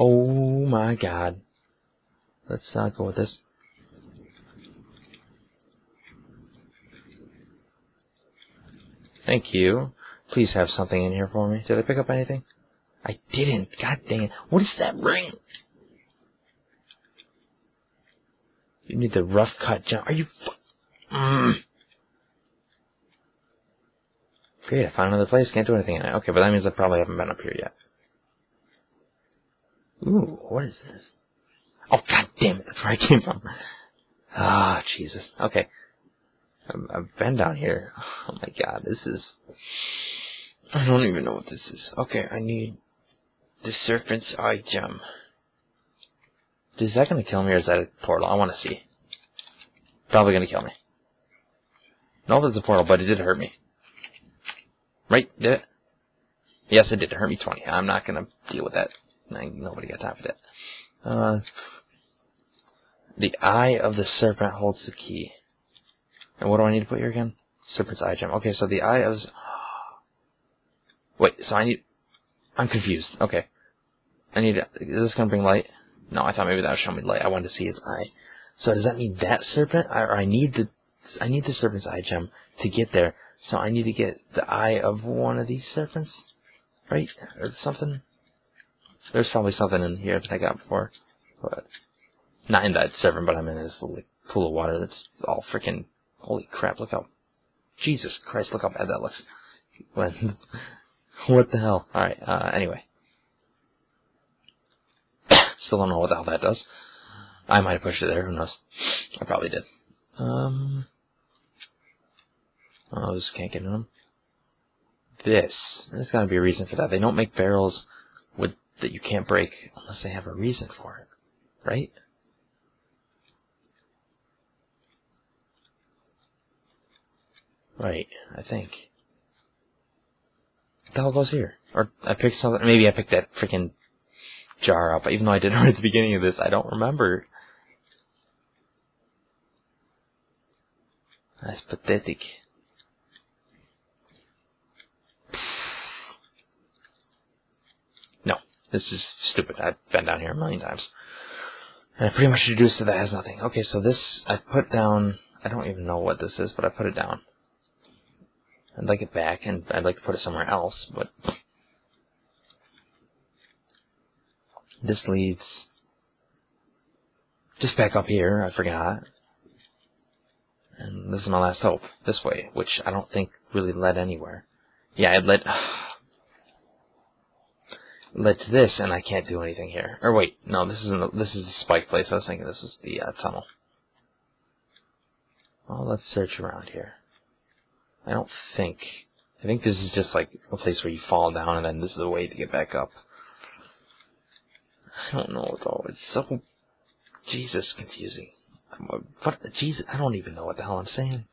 Oh my god. Let's uh, go with this. Thank you. Please have something in here for me. Did I pick up anything? I didn't. God dang it. What is that ring? You need the rough cut jump. Are you mm. Great, I found another place. Can't do anything in it. Okay, but that means I probably haven't been up here yet. Ooh, what is this? Oh, god damn it. That's where I came from. Ah, Jesus. Okay. I've, been down here. Oh my god, this is... I don't even know what this is. Okay, I need the Serpent's Eye Gem. Is that gonna kill me or is that a portal? I wanna see. Probably gonna kill me. No, that's a portal, but it did hurt me. Right? Did it? Yes, it did. It hurt me 20. I'm not gonna deal with that. Nobody got time for that. Uh, the Eye of the Serpent holds the key. And what do I need to put here again? Serpent's Eye Gem. Okay, so the Eye of. Wait, so I need... I'm confused. Okay. I need... Is this gonna bring light? No, I thought maybe that would show me light. I wanted to see its eye. So does that mean that serpent? Or I need the... I need the serpent's eye gem to get there. So I need to get the eye of one of these serpents? Right? Or something? There's probably something in here that I got before. But... Not in that serpent, but I'm in this little pool of water that's all freaking... Holy crap, look how... Jesus Christ, look how bad that looks. When... what the hell? Alright, uh, anyway. Still don't know what the hell that does. I might have pushed it there, who knows. I probably did. Um... Oh, just can't get in them. This. There's gotta be a reason for that. They don't make barrels with that you can't break unless they have a reason for it. Right? Right, I think. What the hell goes here? Or I picked something, maybe I picked that freaking jar up, even though I did it right at the beginning of this, I don't remember. That's pathetic. No, this is stupid. I've been down here a million times. And I pretty much deduced that that has nothing. Okay, so this, I put down, I don't even know what this is, but I put it down. I'd like it back, and I'd like to put it somewhere else, but... This leads... Just back up here, I forgot. And this is my last hope. This way, which I don't think really led anywhere. Yeah, it led... led to this, and I can't do anything here. Or wait, no, this isn't. This is the spike place. I was thinking this was the uh, tunnel. Well, let's search around here. I don't think. I think this is just like a place where you fall down, and then this is a way to get back up. I don't know though. It's so Jesus confusing. What Jesus? I don't even know what the hell I'm saying.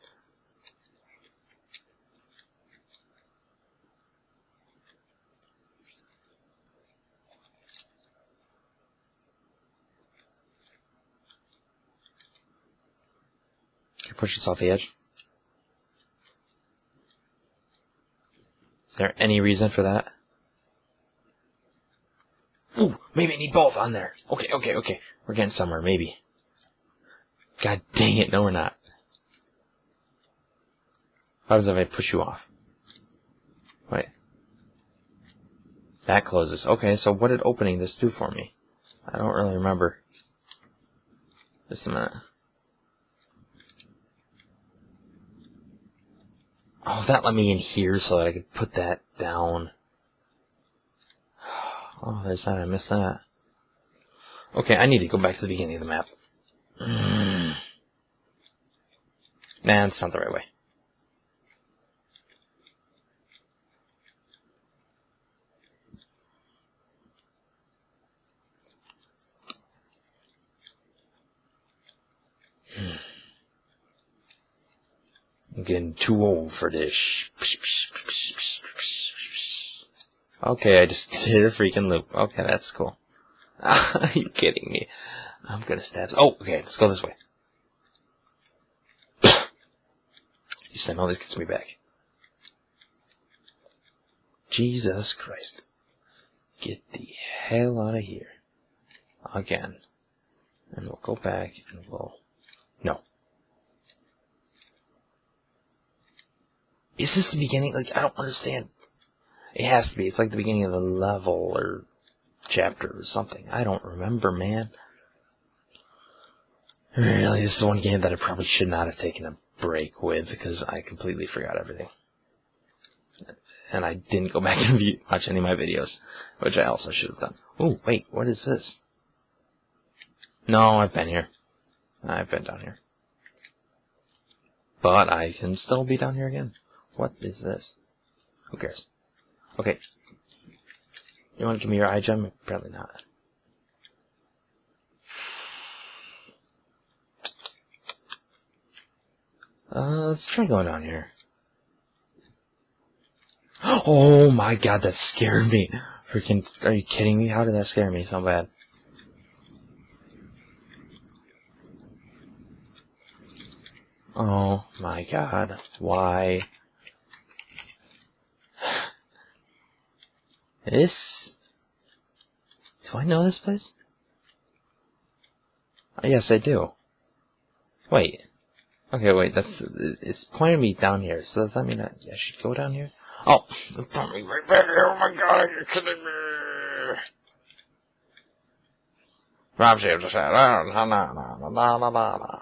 This off the edge? Is there any reason for that? Ooh, maybe I need both on there. Okay, okay, okay. We're getting somewhere, maybe. God dang it, no we're not. What happens if I push you off? Wait. That closes. Okay, so what did opening this do for me? I don't really remember. Just a minute. Oh, that let me in here so that I could put that down. Oh, there's that. I missed that. Okay, I need to go back to the beginning of the map. Nah, it's not the right way. Getting too old for this. Okay, I just did a freaking loop. Okay, that's cool. Are you kidding me? I'm gonna stab. Oh, okay, let's go this way. you I all this gets me back. Jesus Christ. Get the hell out of here. again. And we'll go back and we'll... No. Is this the beginning? Like, I don't understand. It has to be. It's like the beginning of the level or chapter or something. I don't remember, man. Really, this is one game that I probably should not have taken a break with because I completely forgot everything. And I didn't go back and watch any of my videos, which I also should have done. Oh, wait, what is this? No, I've been here. I've been down here. But I can still be down here again. What is this? Who cares? Okay. You want to give me your eye gem? Apparently not. Uh, let's try going down here. Oh my god, that scared me. Freaking, are you kidding me? How did that scare me so bad? Oh my god, why? This? Do I know this place? Uh, yes, I do. Wait. Okay, wait, that's, it's pointing me down here, so does that mean I, I should go down here? Oh, it put me right back here, oh my god, are you kidding me? Rob just said, na na na na na na na.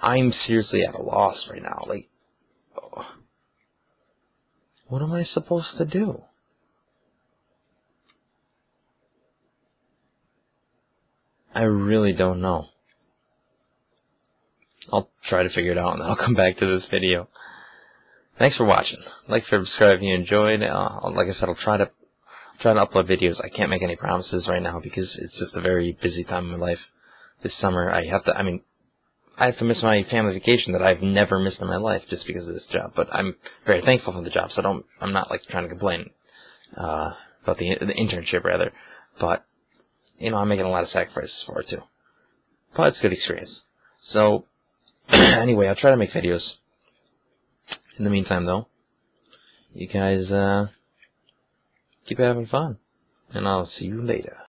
I'm seriously at a loss right now, like, what am I supposed to do? I really don't know. I'll try to figure it out and then I'll come back to this video. Thanks for watching. Like, subscribe if you enjoyed. Uh, like I said, I'll try to try to upload videos. I can't make any promises right now because it's just a very busy time in my life. This summer, I have to. I mean, I have to miss my family vacation that I've never missed in my life just because of this job. But I'm very thankful for the job, so I don't. I'm not like trying to complain uh, about the the internship rather. But you know, I'm making a lot of sacrifices for it too. But it's a good experience. So anyway, I'll try to make videos. In the meantime, though, you guys uh, keep having fun, and I'll see you later.